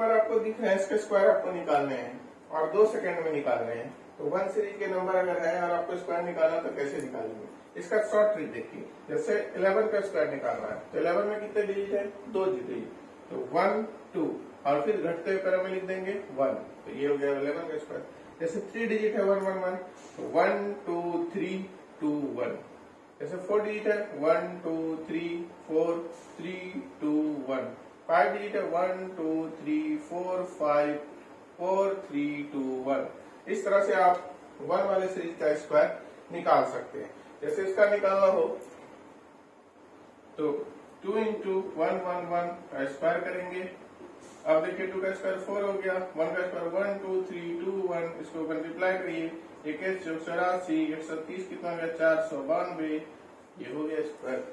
Number आपको दिख रहे हैं, इसके स्क्वायर आपको निकालने हैं और दो सेकंड में निकाल रहे हैं। तो वन सीरीज़ के नंबर अगर है और आपको स्क्वायर निकालना तो कैसे निकालेंगे? इसका शॉर्ट ट्रिक देखिए। जैसे 11 का स्क्वायर निकालना है तो 11 में कितने डिजिट है? दो डिजिट तो वन टू और फिर घटते हुए क्रम में लिख देंगे वन तो ये हो गया 11 का स्क्वायर जैसे थ्री डिजिट है वन वन वन तो one two three two one जैसे फोर डिजिट है one two three four three two one five digit है one two three four five four three two one इस तरह से आप वन वाले सीरीज़ का स्क्वायर निकाल सकते हैं। जैसे इसका निकालना हो तो two into one one one का स्क्वायर करेंगे। अब देखिए टू का स्क्वायर फोर हो गया। वन का square one two three two one इसको मल्टीप्लाई करिए। इक्कीस चौरासी, एक सौ तीस कितना गया? चार सौ बानवे। ये हो गया स्क्वायर